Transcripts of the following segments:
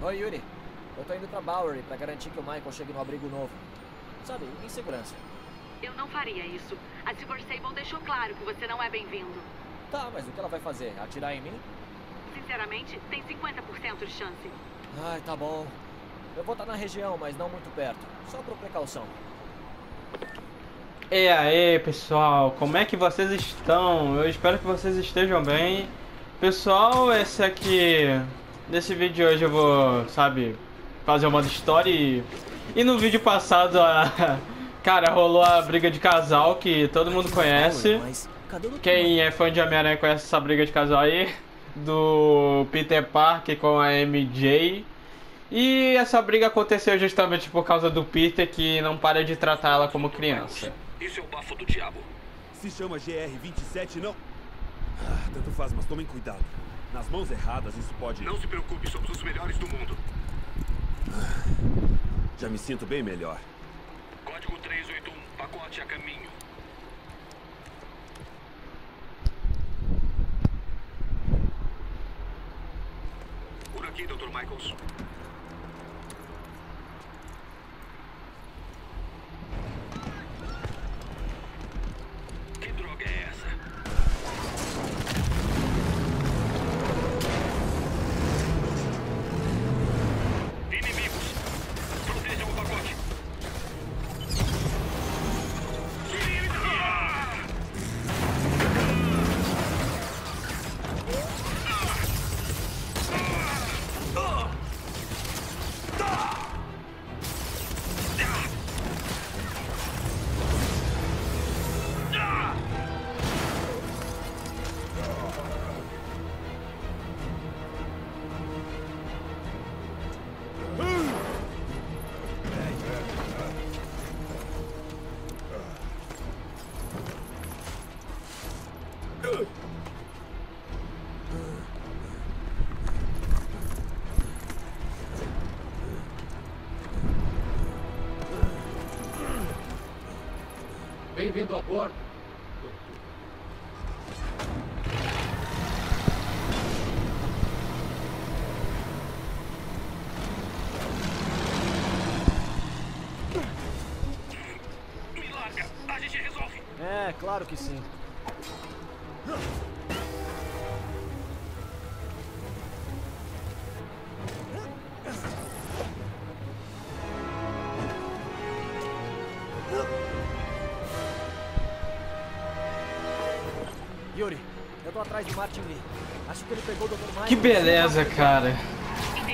Oi, Yuri. Eu tô indo pra Bowery pra garantir que o Michael chegue no abrigo novo. Sabe, em segurança. Eu não faria isso. A Silver Sable deixou claro que você não é bem-vindo. Tá, mas o que ela vai fazer? Atirar em mim? Sinceramente, tem 50% de chance. Ai, tá bom. Eu vou estar na região, mas não muito perto. Só por precaução. E aí, pessoal, como é que vocês estão? Eu espero que vocês estejam bem. Pessoal, esse aqui... Nesse vídeo de hoje eu vou, sabe, fazer uma história e... E no vídeo passado, a... cara, rolou a briga de casal que todo mundo conhece. Quem é fã de Homem-Aranha conhece essa briga de casal aí. Do Peter Parker com a MJ. E essa briga aconteceu justamente por causa do Peter que não para de tratar ela como criança. Isso é o bafo do diabo. Se chama GR-27, não... Ah, tanto faz, mas tomem cuidado. Nas mãos erradas, isso pode... Não se preocupe, somos os melhores do mundo. Já me sinto bem melhor. Código 381, pacote a caminho. Por aqui, Dr. Michaels. Bem-vindo a. Que beleza, cara.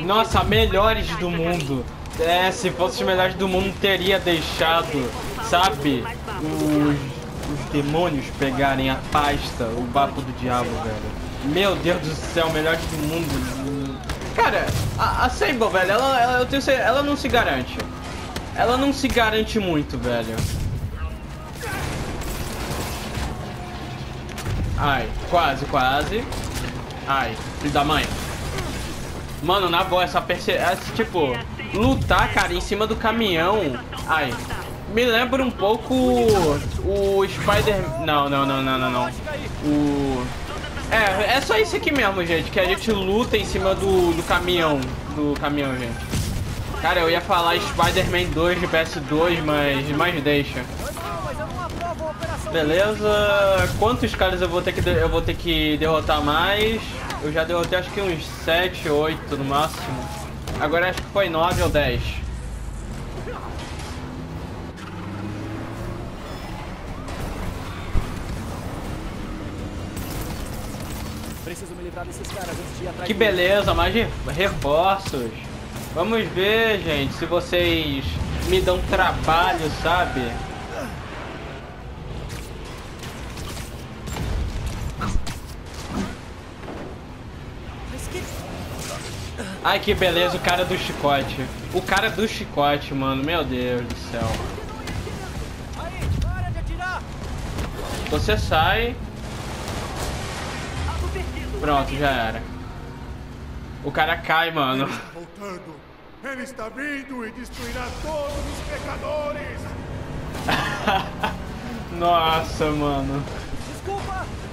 Nossa, melhores do mundo. É, se fosse os melhores do mundo, teria deixado, sabe, os, os demônios pegarem a pasta, o bafo do diabo, velho. Meu Deus do céu, melhores do mundo. Cara, a, a Sable, velho, ela, ela, eu tenho ela não se garante. Ela não se garante muito, velho. Ai, quase, quase. Ai, filho da mãe. Mano, na boa, essa perce... essa, tipo, lutar, cara, em cima do caminhão. Ai, me lembra um pouco o Spider... Não, não, não, não, não, não. O... É, é só isso aqui mesmo, gente, que a gente luta em cima do, do caminhão. Do caminhão, gente. Cara, eu ia falar Spider-Man 2 de PS2, mas, mas deixa. Beleza, quantos caras eu vou ter que eu vou ter que derrotar mais? Eu já derrotei acho que uns 7, 8 no máximo. Agora acho que foi 9 ou 10. Preciso me livrar desses caras antes de ir atrás Que beleza, mais re- reforços. Vamos ver, gente, se vocês me dão trabalho, sabe? Ai, que beleza, o cara do chicote. O cara do chicote, mano, meu Deus do céu. Você sai, pronto, já era. O cara cai, mano. Ele está vindo e destruirá todos os pecadores. Nossa, mano. Desculpa!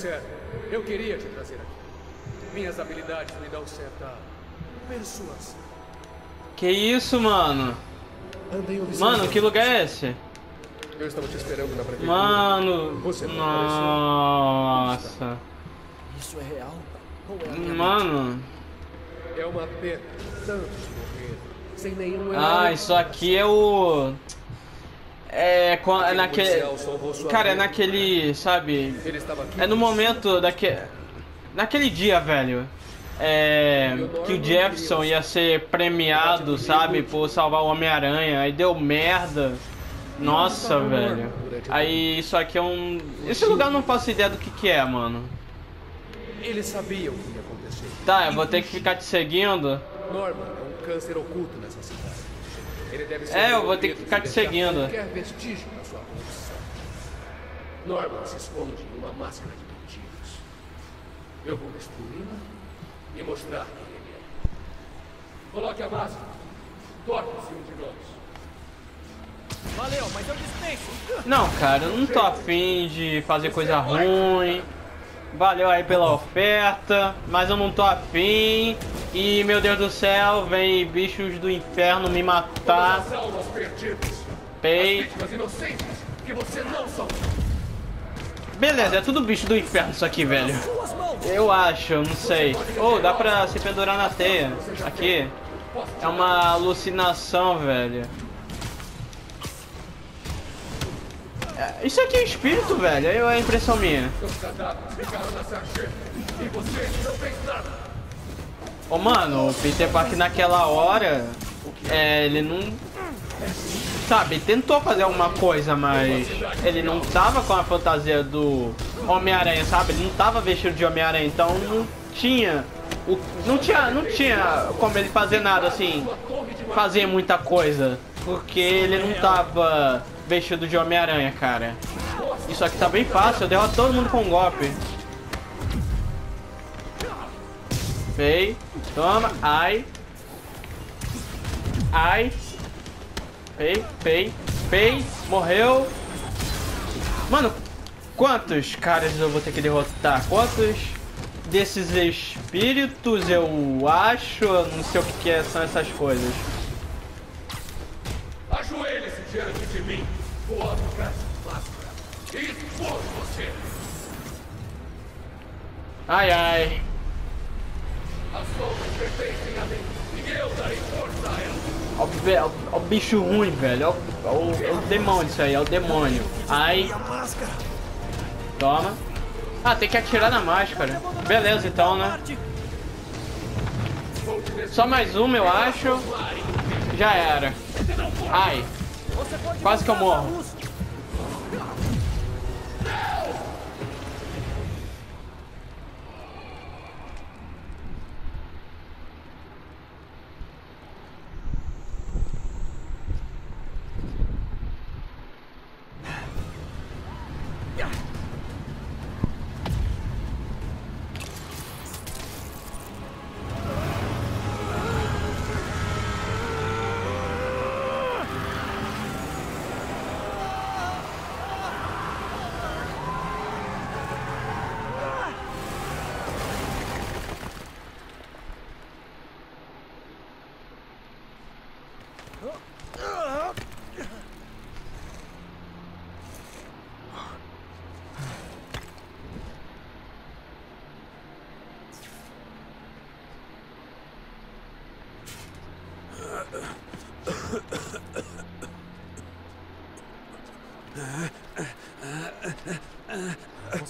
Sincero, eu queria te trazer aqui. Minhas habilidades me dão certa persuasão. Que isso, mano? Mano, que lugar é esse? Eu estava te esperando na prefeitura. Mano. Você não Nossa. Isso é real? É? Mano. É uma pena tanto morrer sem nenhum Ah, isso aqui é o. É, quan- é Aquele naquele. Cara, é naquele. Sabe? É no momento daquele. Naquele dia, velho. É. Que o Jefferson ia ser premiado, sabe? Por salvar o Homem-Aranha. Aí deu merda. Nossa, velho. Aí isso aqui é um. Esse lugar eu não faço ideia do que que é, mano. Eles sabiam o que ia acontecer. Tá, eu vou ter que ficar te seguindo. Norman é um câncer oculto nessa cidade. Ele deve ser É, eu vou ter que ficar te seguindo. Qualquer vestígio da sua corrupção. Norman se esconde em uma máscara de mentiras. Eu vou destruí-la e mostrar quem ele é. Coloque a máscara. Torne-se um de nós. Valeu, mas eu dispenso! Não, cara, eu não tô afim de fazer coisa ruim. Valeu aí pela oferta, mas eu não tô afim. E meu Deus do céu, vem bichos do inferno me matar. Pei. Beleza, é tudo bicho do inferno isso aqui, velho. Eu acho, não sei. Oh, dá pra se pendurar na teia. Aqui. É uma alucinação, velho. Isso aqui é espírito, velho. É impressão minha? Ô mano, o Peter Parker naquela hora, é, ele não. Sabe, tentou fazer alguma coisa, mas ele não tava com a fantasia do Homem-Aranha, sabe? Ele não tava vestido de Homem-Aranha, então não tinha. O, não tinha. Não tinha como ele fazer nada assim. Fazer muita coisa. Porque ele não tava vestido de Homem-Aranha, cara. Isso aqui tá bem fácil, eu derroto todo mundo com um golpe. Fei. Toma. Ai. Ai. Fei, fei, fei. Morreu. Mano, quantos caras eu vou ter que derrotar? Quantos desses espíritos eu acho? Eu não sei o que, que é- são essas coisas. Ajoelhe-se diante Ai, ai. Ó o, bicho ruim, velho. Ó, o- é o demônio isso aí, é o demônio. Ai. Toma. Ah, tem que atirar na máscara. Beleza, então, né? Só mais uma, eu acho. Já era. Ai. Quase que eu morro.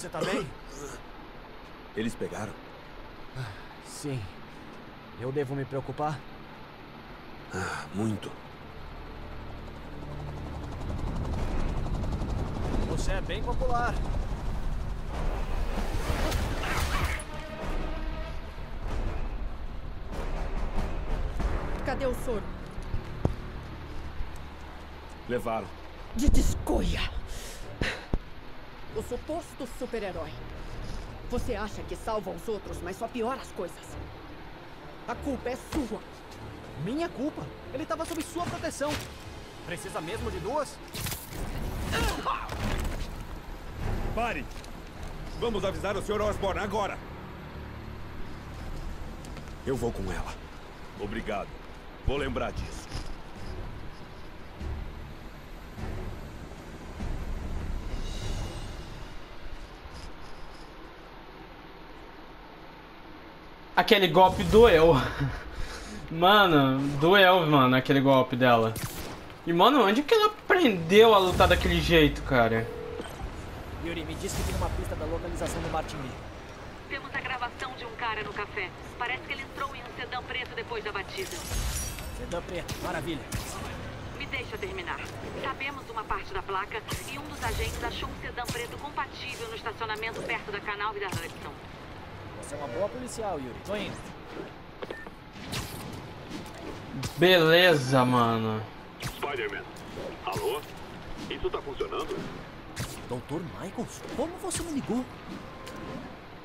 Você tá bem? Eles pegaram? Sim. Eu devo me preocupar? Ah, muito. Você é bem popular. Cadê o soro? Levaram. De descoia! O suposto super-herói. Você acha que salva os outros, mas só piora as coisas. A culpa é sua. Minha culpa. Ele estava sob sua proteção. Precisa mesmo de duas? Pare! Vamos avisar o Sr. Osborn agora! Eu vou com ela. Obrigado. Vou lembrar disso. Aquele golpe doeu. Mano, doeu, mano, aquele golpe dela. E, mano, onde que ela aprendeu a lutar daquele jeito, cara? Yuri, me disse que tem uma pista da localização do Martin Lee. Temos a gravação de um cara no café. Parece que ele entrou em um sedã preto depois da batida. Sedã preto, maravilha. Me deixa terminar. Sabemos uma parte da placa e um dos agentes achou um sedã preto compatível no estacionamento perto da Canal e da Hudson. Você é uma boa policial, Yuri. Tô indo. Beleza, mano. Spider-Man. Alô? Isso tá funcionando? Doutor Michaels, como você me ligou?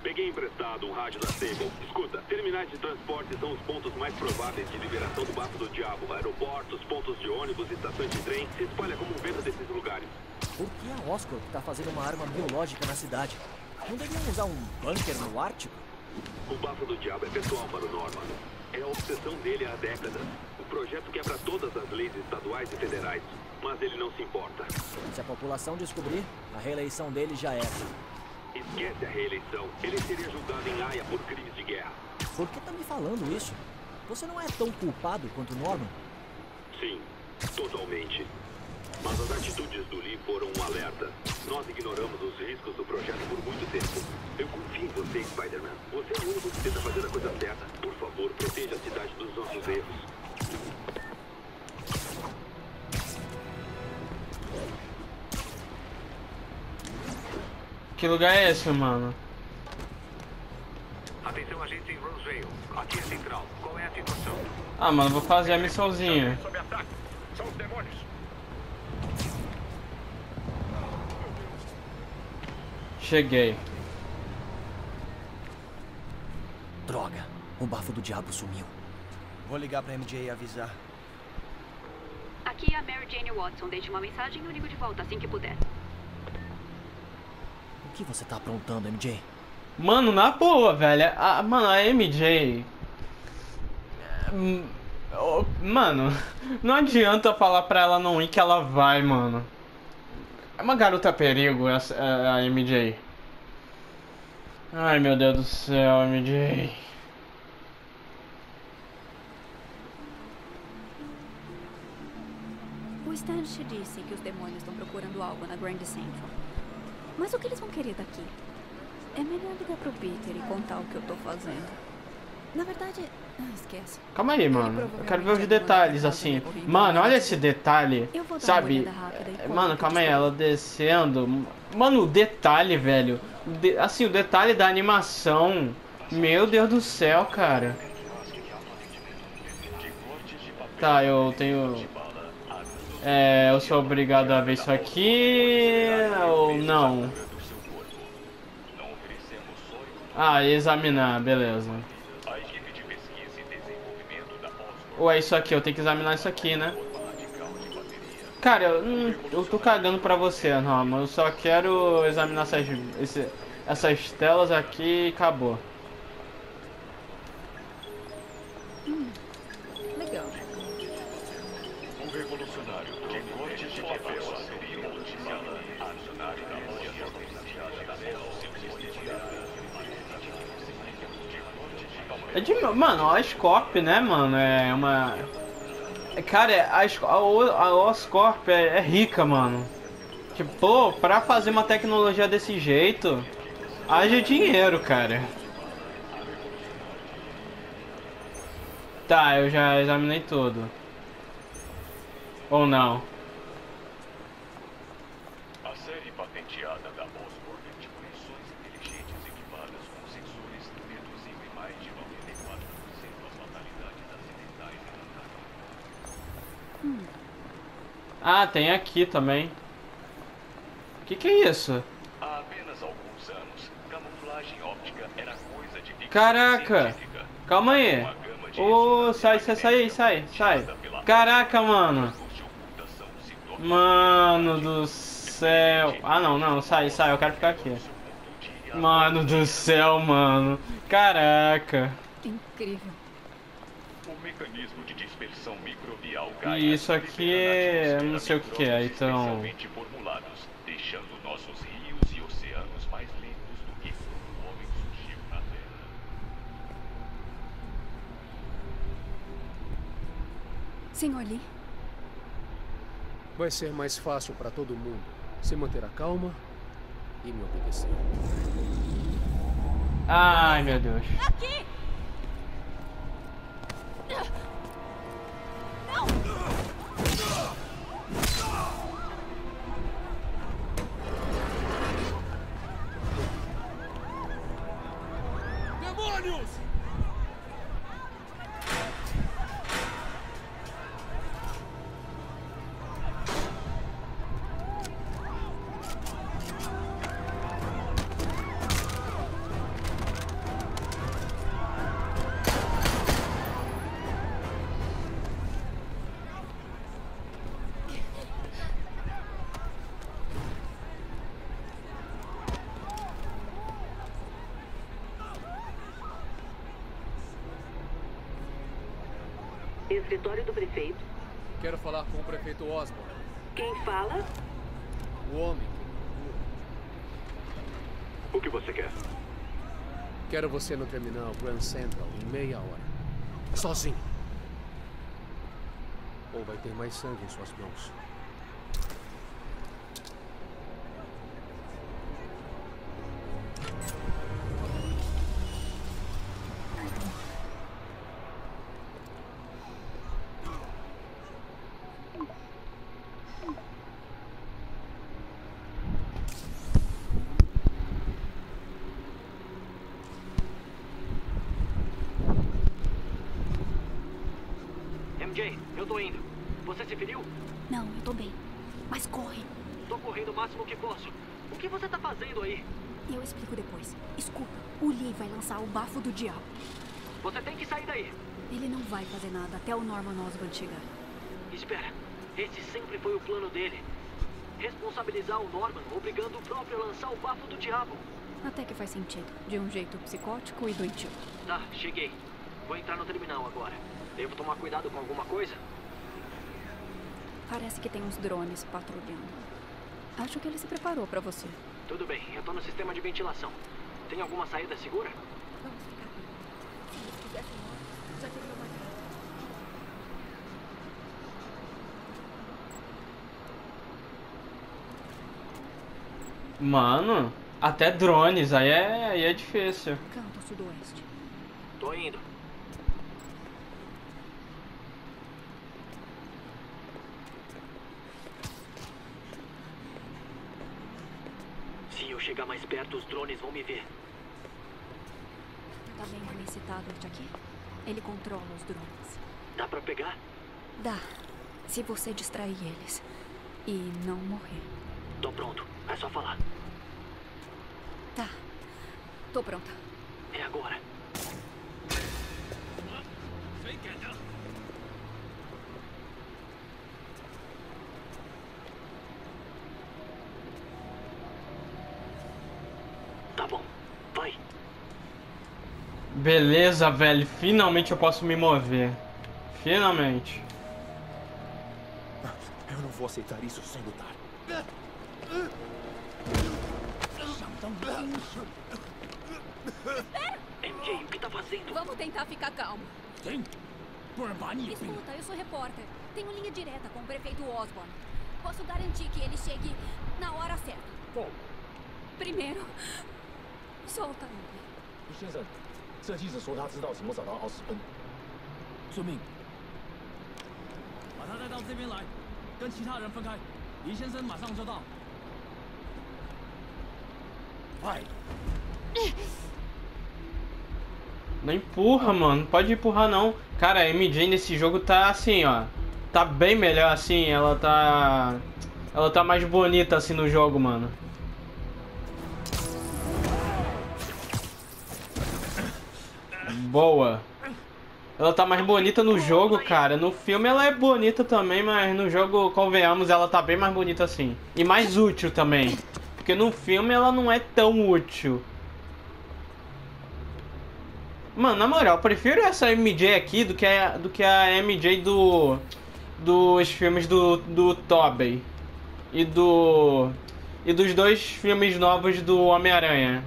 Peguei emprestado um rádio da Sable. Escuta, terminais de transporte são os pontos mais prováveis de liberação do bafo do diabo. Aeroportos, pontos de ônibus, estações de trem. Se espalha como um vento desses lugares. Por que a Oscorp tá fazendo uma arma biológica na cidade? Não deveriam usar um bunker no Ártico? O bafo do diabo é pessoal para o Norman. É a obsessão dele há décadas. O projeto quebra todas as leis estaduais e federais. Mas ele não se importa. Se a população descobrir, a reeleição dele já era. Esquece a reeleição. Ele seria julgado em Haia por crimes de guerra. Por que tá me falando isso? Você não é tão culpado quanto o Norman? Sim, totalmente. Mas as atitudes do Lee foram um alerta. Nós ignoramos os riscos do projeto por muito tempo. Eu confio em você, Spider-Man. Você é o único que tenta fazer a coisa certa. Por favor, proteja a cidade dos nossos erros. Que lugar é esse, mano? Atenção, agentes em Roseville. Aqui é central. Qual é a situação? Ah, mano, vou fazer a missãozinha. Sob ataque. São os demônios. Cheguei. Droga, o bafo do diabo sumiu. Vou ligar pra MJ e avisar. Aqui é a Mary Jane Watson. Deixe uma mensagem e eu ligo de volta assim que puder. O que você tá aprontando, MJ? Mano, na boa, velho. A, mano, a MJ. Hum, Mano, não adianta falar pra ela não ir que ela vai, mano. É uma garota perigo essa, a MJ. Ai meu Deus do céu, MJ. O Stanch disse que os demônios estão procurando algo na Grand Central. Mas o que eles vão querer daqui? É melhor ligar pro Peter e contar o que eu tô fazendo. Na verdade, esquece. Calma aí, mano. Eu quero ver os detalhes assim. Mano, olha esse detalhe. Sabe? É, Mano, calma aí, ela descendo. Mano, o detalhe, velho. De- Assim, o detalhe da animação. Meu Deus do céu, cara. Tá, eu tenho. É, eu sou obrigado a ver isso aqui ou não? Ah, examinar, beleza. Ou é isso aqui, eu tenho que examinar isso aqui, né? Cara, eu, eu tô cagando pra você, Norma. Eu só quero examinar essas, esse- essas telas aqui e acabou. É de, mano, a Scorp, né, mano? É uma. é, Cara, a, Sc- a, O- a Oscorp é, é rica, mano. Tipo, pô, pra fazer uma tecnologia desse jeito, haja dinheiro, cara. Tá, eu já examinei tudo. Ou não? Ah, tem aqui também. O que, que é isso? Há apenas alguns anos, camuflagem óptica era coisa de Caraca! Calma aí. Ô, sai, sai, sai aí, sai, sai. Caraca, mano. Mano do céu. Ah, não, não, sai, sai, eu quero ficar aqui. Mano do céu, mano. Caraca. Incrível. o mecanismo de E isso aqui é- não sei o que que é, então- especialmente formulados, deixando nossos rios e oceanos mais limpos do que quando o homem surgiu na Terra. Senhor Lee, Vai ser mais fácil para todo mundo se manter a calma e me obedecer. Ai, meu Deus. Aqui! Demônios! Escritório do prefeito. Quero falar com o prefeito Osborne, Quem fala? o homem. O que você quer? Quero você no terminal Grand Central em meia hora. Sozinho. Ou vai ter mais sangue em suas mãos. MJ, eu tô indo. Você se feriu? Não, eu tô bem. Mas corre. Tô correndo o máximo que posso. O que você tá fazendo aí? Eu explico depois. Escuta, o Lee vai lançar o bafo do diabo. Você tem que sair daí. Ele não vai fazer nada até o Norman Osborn chegar. Espera, esse sempre foi o plano dele. Responsabilizar o Norman, obrigando o próprio a lançar o bafo do diabo. Até que faz sentido. De um jeito psicótico e doentio. Tá, cheguei. Vou entrar no terminal agora. Devo tomar cuidado com alguma coisa? Parece que tem uns drones patrulhando. Acho que ele se preparou pra você. Tudo bem, eu tô no sistema de ventilação. Tem alguma saída segura? Vamos ficar aqui. Se eles quisessem nós, já teriam matado. Mano, até drones, aí é, aí é difícil. Canto sudoeste. Tô indo. Se eu chegar mais perto, os drones vão me ver. Tá vendo esse tablet aqui? Ele controla os drones. Dá pra pegar? Dá. Se você distrair eles. E não morrer. Tô pronto. É só falar. Tá. Tô pronta. É agora. Tá bom. Vai. Beleza, velho. Finalmente eu posso me mover. Finalmente. Eu não vou aceitar isso sem lutar. MJ, o que tá fazendo? Vamos tentar ficar calmo. 停！不然把你也毙了。 Escuta, eu sou repórter. Tenho linha direta com o prefeito Osborne. Posso garantir que ele chegue na hora certa. 不， Primeiro, solta ele. 先生，这记者说他知道怎么找到奥斯本。遵命。把他带到这边来，跟其他人分开。李先生马上就到。 快！Não empurra, mano. Não pode empurrar, não. Cara, a MJ nesse jogo tá assim, ó. tá bem melhor assim, ela tá. Ela tá mais bonita assim no jogo, mano. Boa. Ela tá mais bonita no jogo, cara. No filme ela é bonita também, mas no jogo, convenhamos, ela tá bem mais bonita assim. E mais útil também. Porque no filme ela não é tão útil. Mano, na moral, eu prefiro essa MJ aqui do que a, do que a MJ do. dos filmes do, do Tobey. E do. E dos dois filmes novos do Homem-Aranha.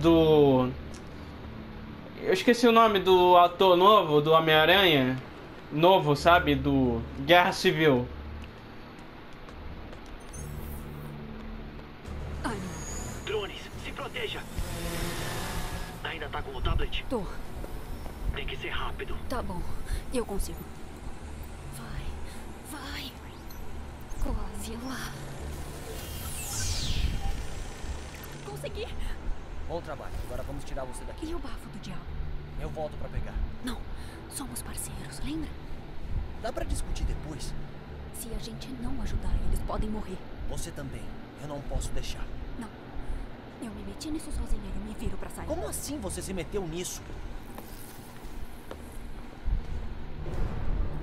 Do. Eu esqueci o nome do ator novo do Homem-Aranha. Novo, sabe? Do Guerra Civil. Tá com o tablet? Tô. Tem que ser rápido. Tá bom. Eu consigo. Vai. Vai. Quase lá. Consegui. Bom trabalho. Agora vamos tirar você daqui. E o bafo do diabo? Eu volto pra pegar. Não. Somos parceiros, lembra? Dá pra discutir depois? Se a gente não ajudar, eles podem morrer. Você também. Eu não posso deixar. Eu me meti nisso sozinha e eu me viro pra sair. Como assim você se meteu nisso?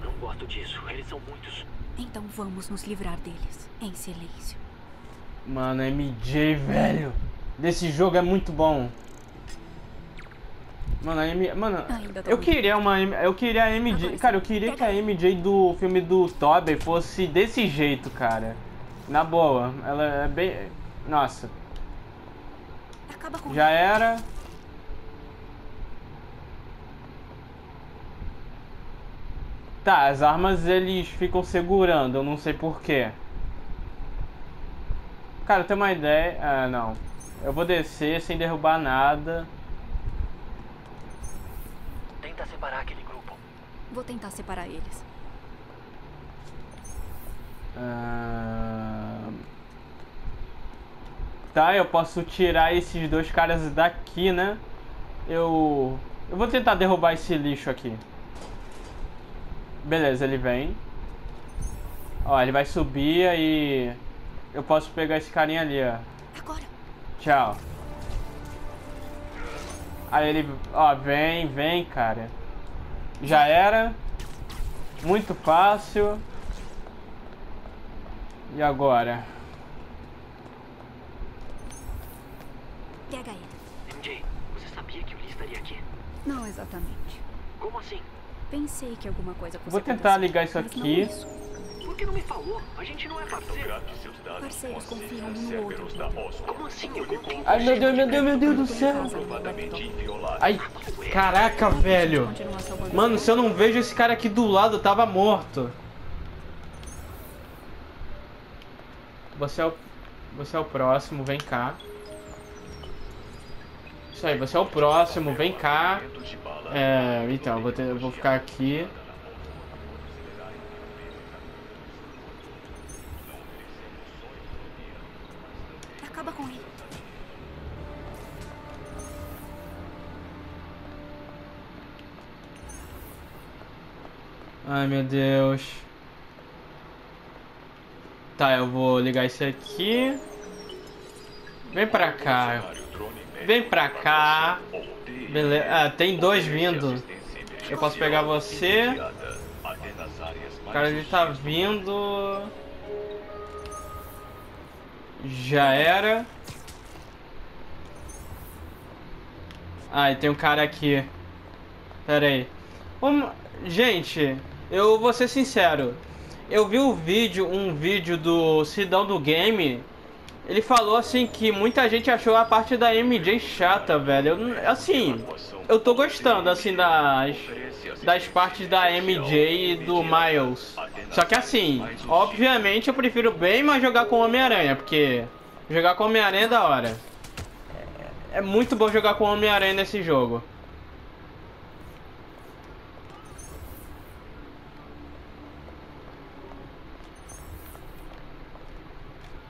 Não gosto disso. Eles são muitos. Então vamos nos livrar deles, em silêncio. Mano, MJ, velho. Desse jogo é muito bom. Mano, a M... Mano, tô eu queria uma M- eu queria a MJ, cara, eu queria que a MJ do filme do Tobey fosse desse jeito, cara. Na boa, ela é bem, nossa, Acaba com já era. Tá, as armas eles ficam segurando, eu não sei porquê. Cara, tem uma ideia. Ah, não. Eu vou descer sem derrubar nada. Tenta separar aquele grupo. Vou tentar separar eles. Ah, Tá, eu posso tirar esses dois caras daqui, né? Eu. Eu vou tentar derrubar esse lixo aqui. Beleza, ele vem. Ó, ele vai subir e. Eu posso pegar esse carinha ali, ó. Agora. Tchau. Aí ele. Ó, vem, vem, cara. Já era. Muito fácil. E agora? Pega ele. MJ, você sabia que o Lee estaria aqui? Não exatamente. Como assim? Pensei que alguma coisa fosse Vou tentar ligar isso aqui. isso. Por que não me falou? A gente não é parceiro. Parceiros confiam um no outro. Como assim? Eu Ai meu Deus, meu Deus, meu Deus do céu. Ai, caraca, velho. Mano, se eu não vejo esse cara aqui do lado, eu tava morto. Você é o. Você é o próximo, vem cá. Isso aí, você é o próximo, vem cá. Momentos de bala. É, então, eu vou, ter- eu vou ficar aqui. Acaba com ele. Ai meu Deus. Tá, eu vou ligar isso aqui. Vem pra cá. Vem pra cá. Beleza. Ah, tem dois vindo. Eu posso pegar você. O cara ele tá vindo. Já era. Ah, e tem um cara aqui. Pera aí. Vamos- Gente, eu vou ser sincero. Eu vi o vídeo, um vídeo do Sidão do Game. Ele falou assim que muita gente achou a parte da MJ chata, velho. Eu assim, eu tô gostando assim das das partes da MJ e do Miles. Só que assim, obviamente eu prefiro bem mais jogar com Homem-Aranha, porque jogar com Homem-Aranha é da hora. É é muito bom jogar com Homem-Aranha nesse jogo.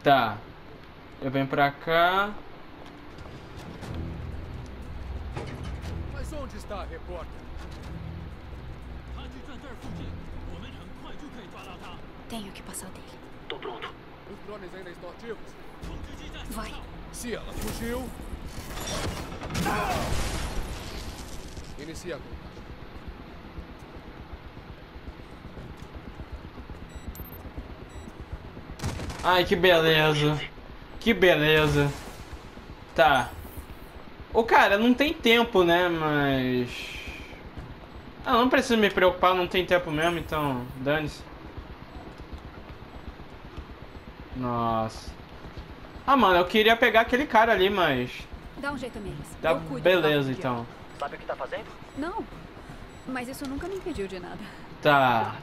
Tá. Eu venho pra cá. Mas onde está a repórter? Tenho que passar dele. Tô pronto. Os drones ainda estão ativos? Assim. Vai. Se ela fugiu. Ah! Inicia a Ai, que beleza. Que beleza. Tá. O cara, não tem tempo, né? Mas. Ah, não preciso me preocupar, não tem tempo mesmo, então. Dane-se. Nossa. Ah, mano, eu queria pegar aquele cara ali, mas. Dá um jeito neles. Tá Eu cuido do beleza, de então. Sabe o que tá fazendo? Não. Mas isso nunca me impediu de nada. Tá.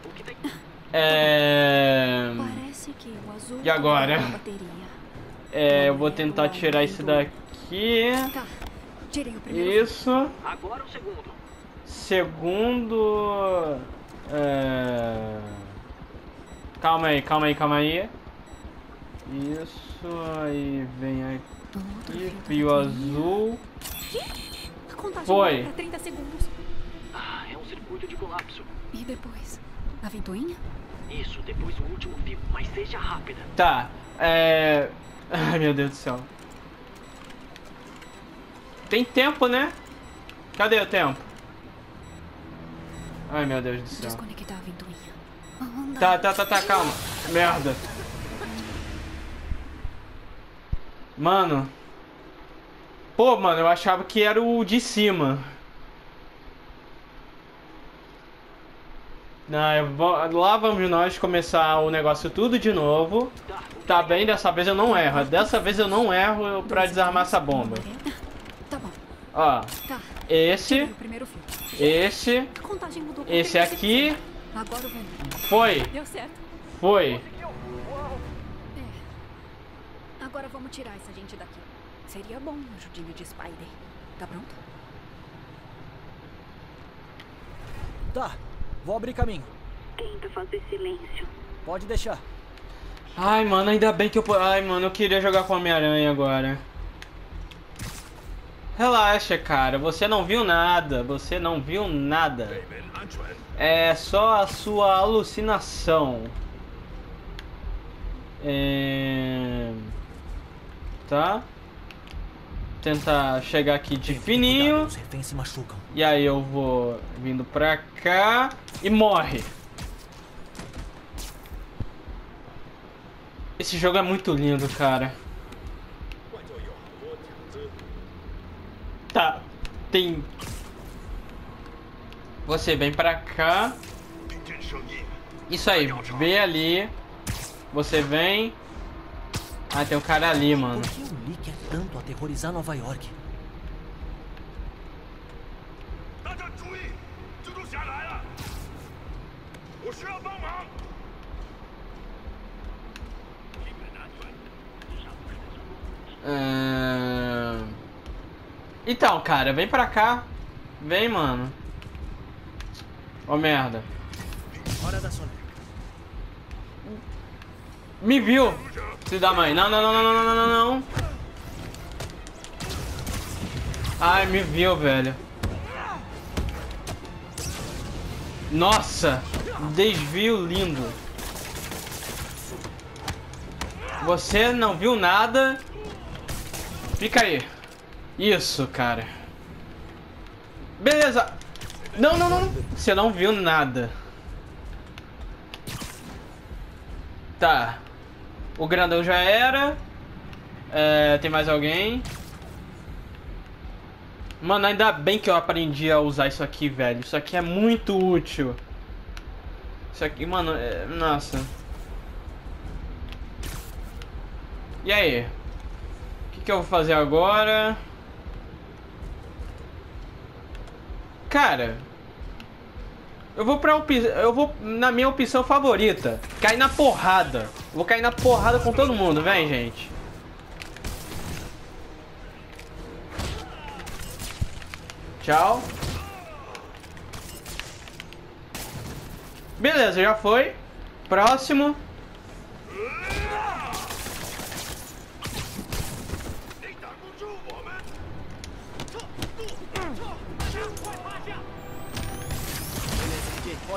É. Parece que o azul. E agora? tá a bateria. É, eu vou tentar tirar isso daqui. Tá. Tirei o primeiro. Isso. Agora o segundo. Segundo. É... Calma aí, calma aí, calma aí. Isso aí vem aqui. Fio azul. Foi. vai pra 30 segundos. Ah, é um circuito de colapso. E depois? A ventoinha? Isso, depois o último fio, mas seja rápida. Tá. É. Ai meu Deus do céu. Tem tempo, né? Cadê o tempo? Ai meu Deus do céu. Tá, tá, tá, tá, calma. Merda. Mano. Pô, mano, eu achava que era o de cima. Não, eu vou- lá vamos nós começar o negócio tudo de novo. Tá bem, dessa vez eu não erro. Dessa vez eu não erro pra desarmar essa bomba. Tá bom. Ó, Tá. esse, esse, esse 30 aqui. Foi, Deu certo. foi. É. Agora vamos tirar essa gente daqui. Seria bom uma ajudinha de Spider. Tá pronto? Tá, vou abrir caminho. Tenta fazer silêncio. Pode deixar. Ai, mano, ainda bem que eu. po- Ai, mano, eu queria jogar com Homem-Aranha agora. Relaxa, cara. Você não viu nada. Você não viu nada. É só a sua alucinação. É... Tá? Tentar chegar aqui de fininho. E aí eu vou vindo pra cá e morre. Esse jogo é muito lindo, cara. Tá, tem. Você vem pra cá. Isso aí, vê ali. Você vem. Ah, tem um cara ali, mano. Por que o Lee quer tanto aterrorizar Nova York? Então, cara, vem pra cá. Vem, mano. Ó, merda. Hora da soneca. Me viu? Filho da mãe. Não, não, não, não, não, não, não, não. Ai, me viu, velho. Nossa. Desvio lindo. Você não viu nada. Fica aí. Isso, cara. Beleza. Não, não, não. Você não viu nada. Tá. O grandão já era. É, tem mais alguém? Mano, ainda bem que eu aprendi a usar isso aqui, velho. Isso aqui é muito útil. Isso aqui, mano, é... nossa. E aí? Que, eu vou fazer agora? Cara, eu vou pra eu vou na minha opção favorita, cair na porrada. Vou cair na porrada com todo mundo, vem, gente. Tchau. Beleza, já foi. Próximo.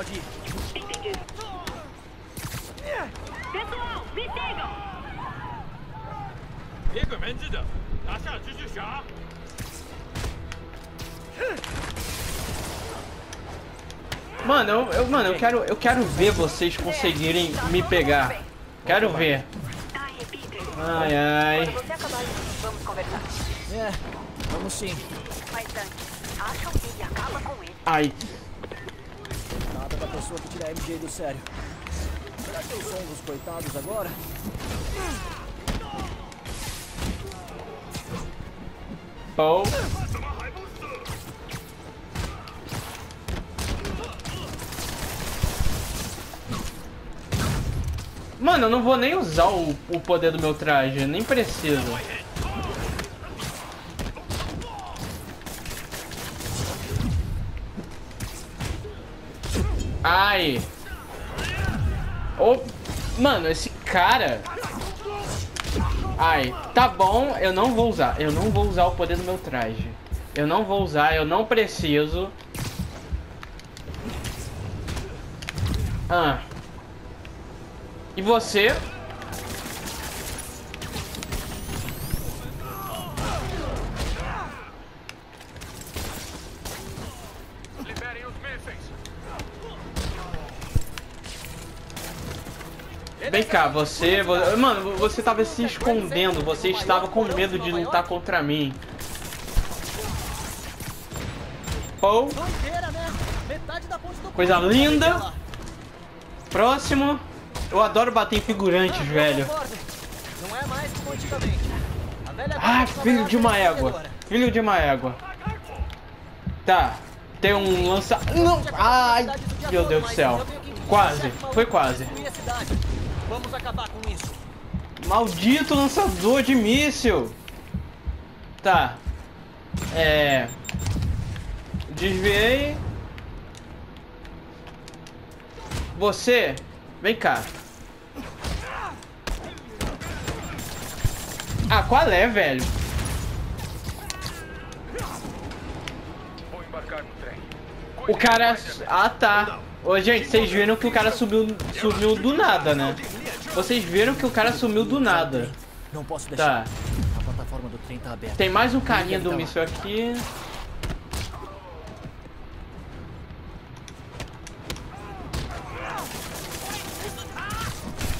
Pode ir. Pessoal, me sigam! Mano, eu, eu, mano, eu quero, eu quero ver vocês conseguirem me pegar. Quero ver. Ai, é ai. vamos conversar. É, vamos sim. Ai. Da pessoa que tira a MJ do sério. Será que eu sou um dos coitados agora? Paul. Mano, eu não vou nem usar o, o poder do meu traje, nem preciso. Ai. Ô, mano, esse cara... Ai, tá bom, eu não vou usar. Eu não vou usar o poder do meu traje. Eu não vou usar, eu não preciso. Ah. E você? Vem cá, você, vo- Mano, você tava se escondendo. Você estava com medo de lutar contra mim. Do coisa linda. Próximo. Eu adoro bater em figurantes, velho. Ah, filho de uma égua. Filho de uma égua. Tá. Tem um lança... Não! Ai! Meu Deus do céu. Quase. Foi quase. Vamos acabar com isso. Maldito lançador de míssil! Tá. É. Desviei. Você, vem cá. Ah, qual é, velho? O cara. Ah, tá. Ô, gente, vocês viram que o cara subiu, sumiu do nada, né? Vocês viram que o cara sumiu do nada. Não posso Tá. deixar. A plataforma do trem tá aberta. Tem mais um carinha do tá míssil aqui.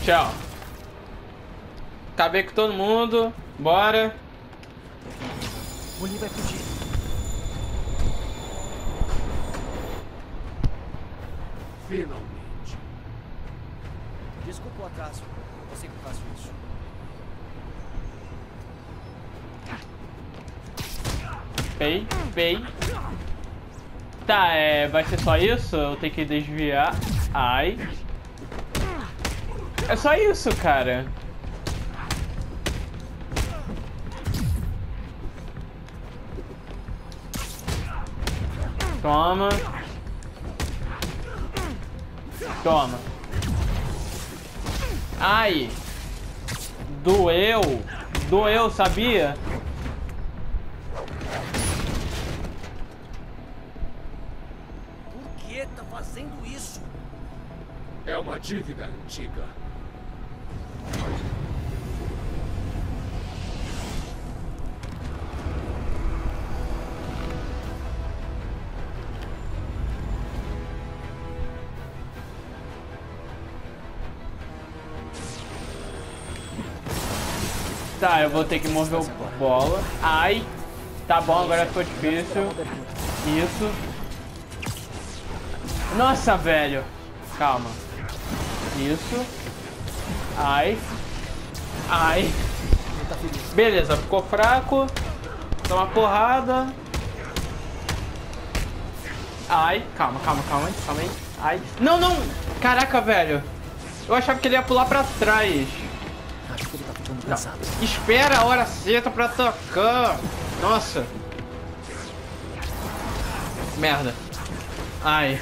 Tchau. Acabei com todo mundo. Bora. O Lee vai fugir. Finalmente. Desculpa o atraso. Eu sempre faço isso. Pei, pei. Tá, é. Vai ser só isso? Eu tenho que desviar. Ai. É só isso, cara. Toma. Toma. Ai. Doeu. Doeu, sabia? É uma dívida antiga. Tá, eu vou ter que mover o bola. Ai. Tá bom, agora ficou difícil. Isso. Nossa, velho. Calma. Isso. Ai. Ai. Beleza, ficou fraco. Toma porrada. Ai, calma, calma, calma, aí, calma aí. Ai. Não, não! Caraca, velho. Eu achava que ele ia pular pra trás. Acho que ele tá ficando cansado. Espera a hora certa pra tocar. Nossa. Merda. Ai.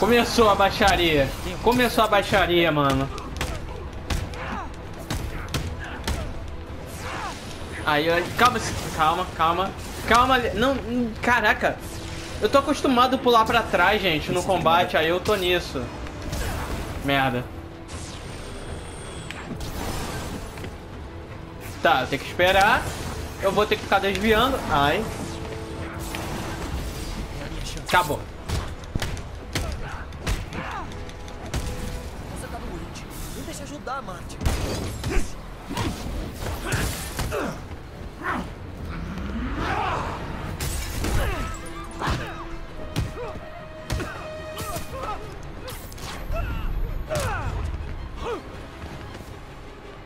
Começou a baixaria. Começou a baixaria, mano. Aí, calma, calma, calma. Calma, não, caraca. Eu tô acostumado a pular pra trás, gente, no combate, aí eu tô nisso. Merda. Tá, tem que esperar. Eu vou ter que ficar desviando. Ai. Acabou.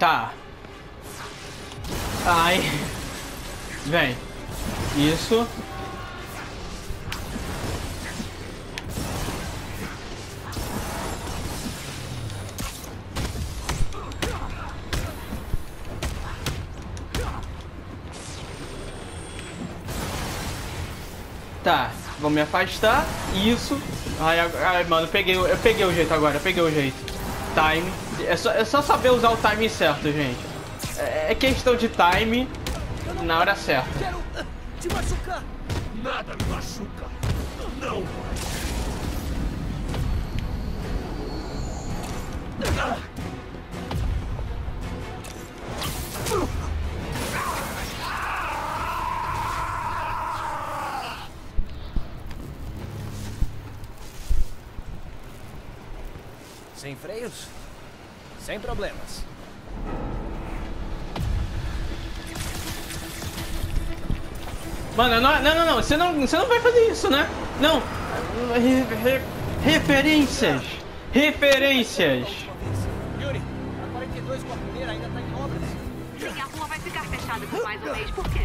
Tá. Ai. Vem. Isso. Tá, vou me afastar. Isso. Ai, ai, mano, peguei, eu peguei o jeito agora, peguei o jeito. Time. É só, é só saber usar o time certo, gente. É, é questão de time na hora certa. Quero ah, te machucar. Nada me machuca. Não. Freios? Sem problemas. Mano, não, não, não, não, você não, você não vai fazer isso, né? Não. Re- re- referências. Referências. Yuri, a 42 com a primeira ainda tá em obras. Sim, a rua vai ficar fechada por mais um mês. Por quê?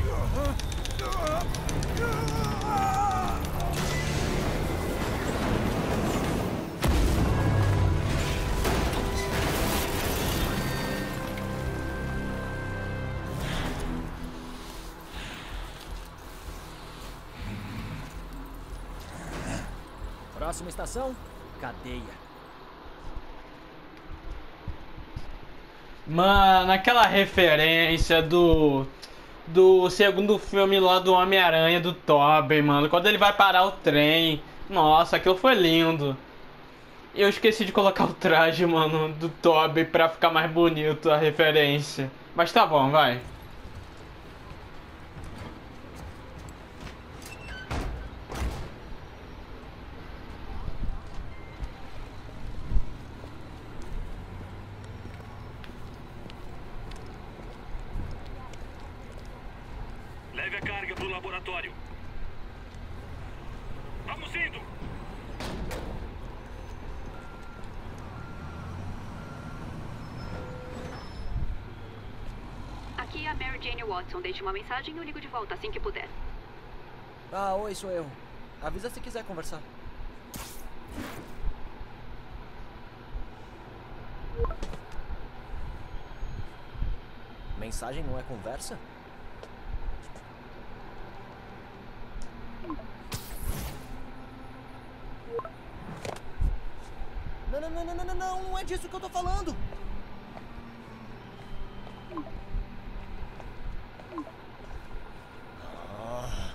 Próxima estação, cadeia. Mano, aquela referência do. Do segundo filme lá do Homem-Aranha do Tobey, mano. Quando ele vai parar o trem. Nossa, aquilo foi lindo. Eu esqueci de colocar o traje, mano, do Tobey pra ficar mais bonito a referência. Mas tá bom, vai. Leve a carga pro laboratório. Vamos indo! Aqui é a Mary Jane Watson. Deixe uma mensagem e eu ligo de volta assim que puder. Ah, oi, sou eu. Avisa se quiser conversar. Mensagem não é conversa? Não, não, não, não, não, não, não, não é disso que eu tô falando. Ah.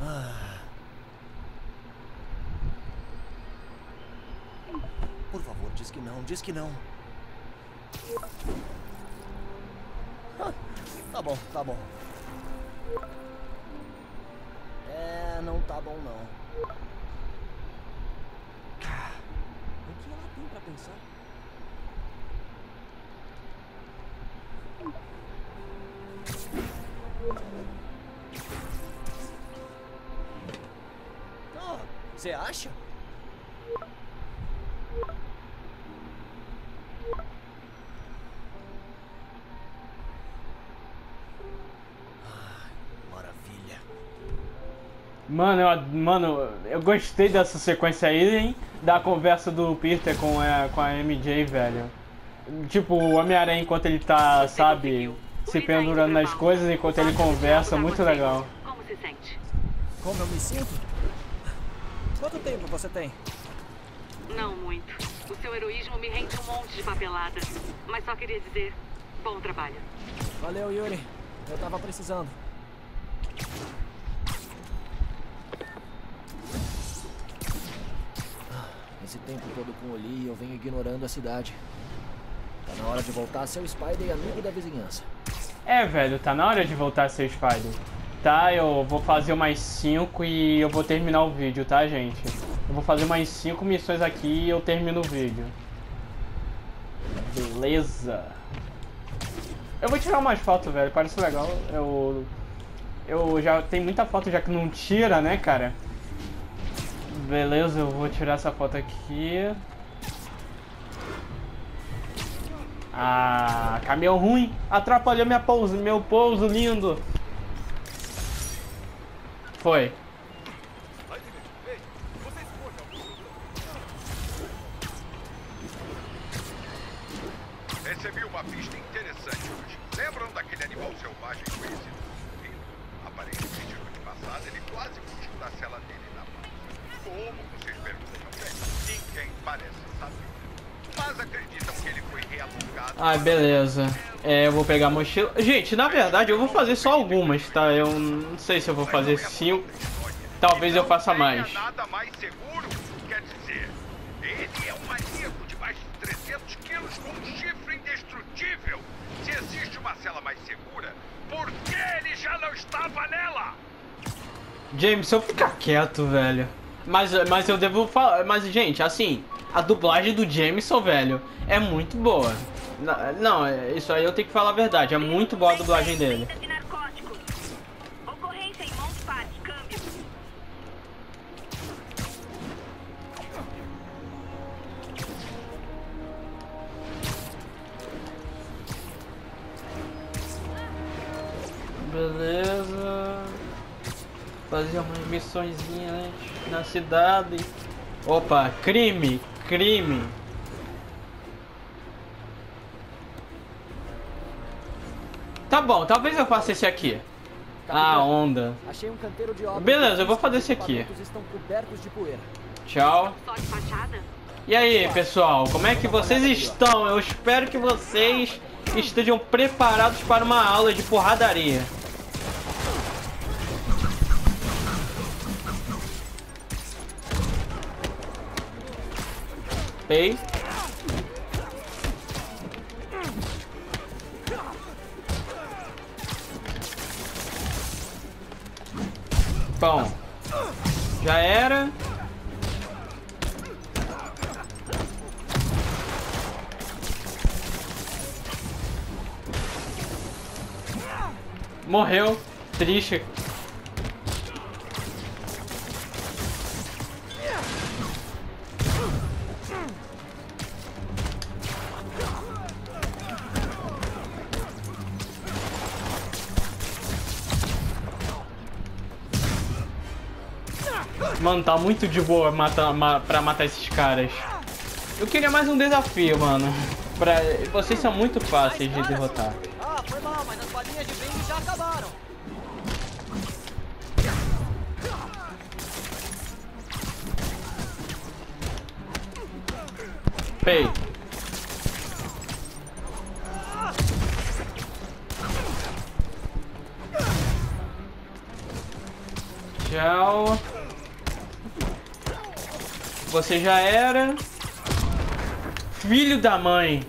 Ah. Por favor, diz que não, diz que não. Tá bom, tá bom. É, não tá bom não. O que ela tem pra pensar? Mano, eu, mano, eu gostei dessa sequência aí, hein? Da conversa do Peter com a, com a MJ, velho. Tipo, o Homem-Aranha enquanto ele tá, sabe, se pendurando nas coisas enquanto ele conversa, muito legal. Como se sente? Como eu me sinto? Quanto tempo você tem? Não muito. O seu heroísmo me rende um monte de papelada. Mas só queria dizer, bom trabalho. Valeu, Yuri. Eu tava precisando. Tempo todo com o Lee e eu venho ignorando a cidade. Tá na hora de voltar a ser o Spider e amigo da vizinhança. É, velho, tá na hora de voltar a ser Spider. Tá, eu vou fazer mais 5 e eu vou terminar o vídeo, tá, gente? Eu vou fazer mais 5 missões aqui e eu termino o vídeo. Beleza. Eu vou tirar umas fotos, velho, parece legal. Eu... Eu já... Tem muita foto já que não tira, né, cara? Beleza, eu vou tirar essa foto aqui. Ah, caminhão ruim. Atrapalhou minha pouso, meu pouso lindo. Foi. Realocado... Ah, beleza. É, eu vou pegar a mochila. Gente, na verdade, eu vou fazer só algumas, tá? Eu não sei se eu vou fazer cinco. Talvez eu faça mais. nada mais seguro? Quer dizer, ele maníaco de mais de 300 quilos com chifre indestrutível. Se existe uma cela mais segura, por que ele já não estava nela? James, eu ficar quieto, velho. Mas, mas eu devo falar. Mas, gente, assim, a dublagem do Jameson, velho, é muito boa. Na- Não, é- isso aí eu tenho que falar a verdade. É muito boa a dublagem dele. Beleza. Fazer umas missõezinhas na cidade. Opa, crime, crime. Bom, talvez eu faça esse aqui. A onda. Achei um canteiro de obra. Beleza, eu vou fazer esse aqui. Os equipamentos estão cobertos de poeira. Tchau. E aí, pessoal, como é que vocês estão? Eu espero que vocês estejam preparados para uma aula de porradaria. Ei. Triste. Mano, tá muito de boa matar, ma, pra matar esses caras. Eu queria mais um desafio, mano. Pra, vocês são muito fáceis de derrotar. Ah, foi mal, mas as balinhas de bang já acabaram. Pei. Tchau. Você já era. Filho da mãe.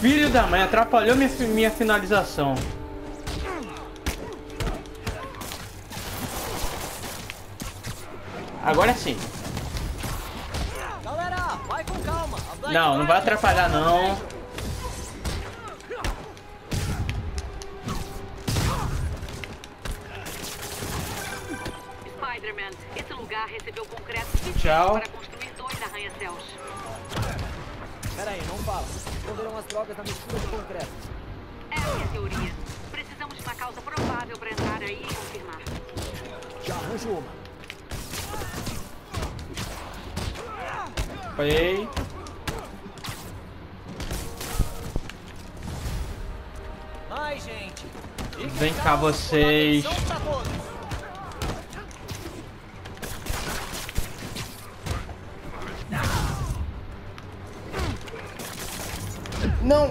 Filho da mãe, atrapalhou minha, minha finalização. Agora sim. Galera, vai com calma. A Black Não, não vai atrapalhar não. Spider-Man, esse lugar recebeu concreto Tchau. para construir dois arranha-céus. Pera aí, não fala. Esconderam as drogas na mistura de concreto. Essa é a teoria. Precisamos de uma causa provável para entrar aí e confirmar. Já arranjo uma. Pei. Vem cá vocês. Não!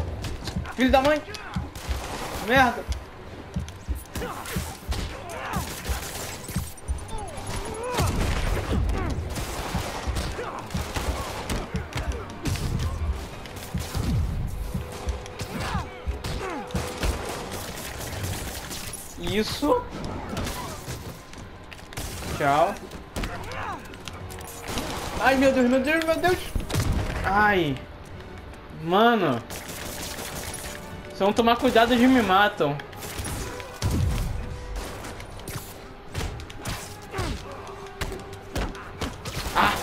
Filho da mãe! Merda! Isso. Tchau. Ai, meu Deus, meu Deus, meu Deus. Ai. Mano. Se não tomar cuidado, eles me matam. Ah.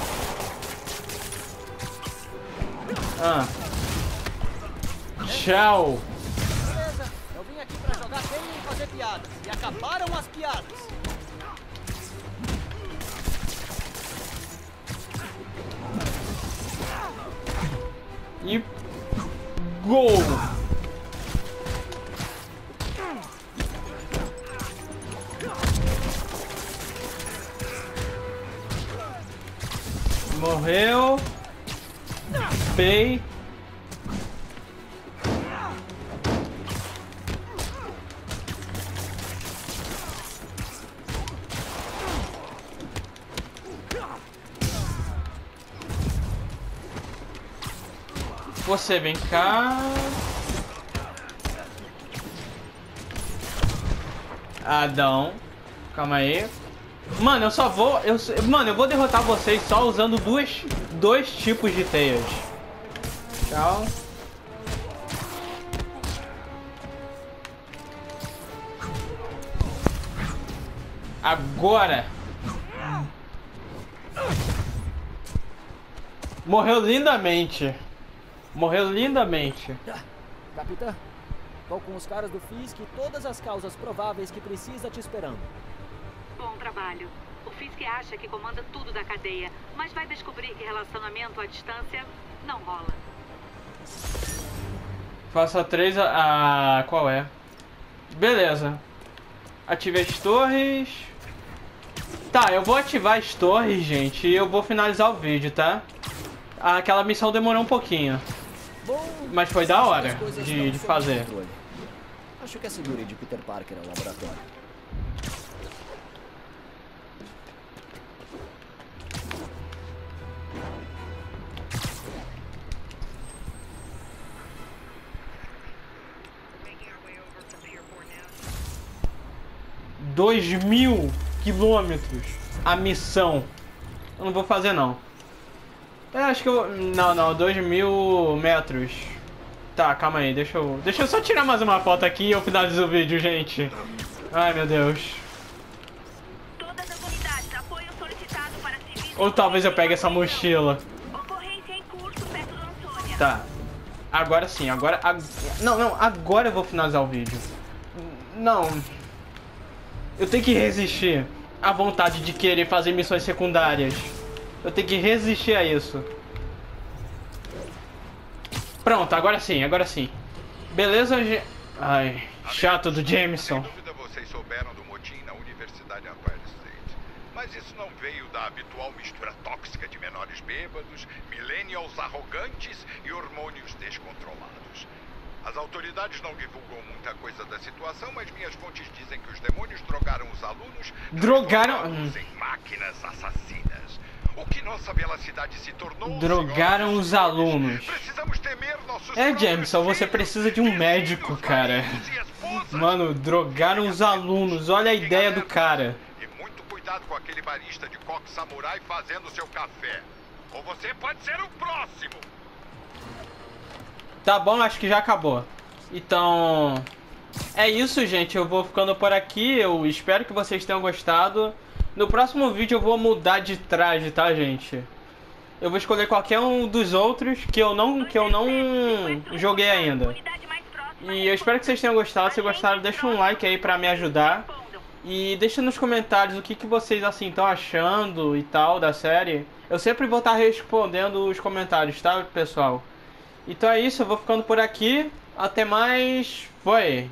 Ah. Tchau. Você vem cá. Adão. Calma aí. Mano, eu só vou. Eu, mano, eu vou derrotar vocês só usando duas, dois tipos de teias. Tchau. Agora. Morreu lindamente. Morreu lindamente. Capitã, vou com os caras do Fisk e todas as causas prováveis que precisa te esperando. Bom trabalho. O Fisk acha que comanda tudo da cadeia, mas vai descobrir que relacionamento à distância não rola. Faça três a, a. Qual é? Beleza. Ative as torres. Tá, eu vou ativar as torres, gente, e eu vou finalizar o vídeo, tá? Aquela missão demorou um pouquinho. Mas foi da hora de, de fazer. Acho que a segura de Peter Parker é o laboratório. Dois mil quilômetros a missão. Eu não vou fazer não. É, acho que eu... Não, não, dois mil metros. Tá, calma aí, deixa eu... Deixa eu só tirar mais uma foto aqui e eu finalizo o vídeo, gente. Ai, meu Deus. Todas as unidades, apoio solicitado para civis... Ou talvez eu pegue essa mochila. Tá. Agora sim, agora... ag- Não, não, agora eu vou finalizar o vídeo. Não. Eu tenho que resistir à vontade de querer fazer missões secundárias. Eu tenho que resistir a isso. Pronto, agora sim, agora sim. Beleza, Ge... Ai, chato do Jameson. dúvida vocês souberam do motim na Universidade Empire State. Mas isso não veio da habitual mistura tóxica de menores bêbados, millennials arrogantes e hormônios descontrolados. As autoridades não divulgam muita coisa da situação, mas minhas fontes dizem que os demônios drogaram os alunos Drogaram- em máquinas assassinas. Drogaram os alunos. Precisamos temer nossos É, Jameson, você precisa de um médico, cara. Mano, drogaram os alunos. Olha a ideia do cara. Muito cuidado com aquele barista de coque samurai fazendo seu café. Ou você pode ser o próximo. Tá bom, acho que já acabou. Então, é isso, gente. Eu vou ficando por aqui. Eu espero que vocês tenham gostado. No próximo vídeo eu vou mudar de traje, tá, gente? Eu vou escolher qualquer um dos outros que eu não que eu não joguei ainda. E eu espero que vocês tenham gostado. Se gostaram, deixa um like aí pra me ajudar. E deixa nos comentários o que, que vocês assim estão achando e tal da série. Eu sempre vou estar respondendo os comentários, tá, pessoal? Então é isso, eu vou ficando por aqui. Até mais. Foi.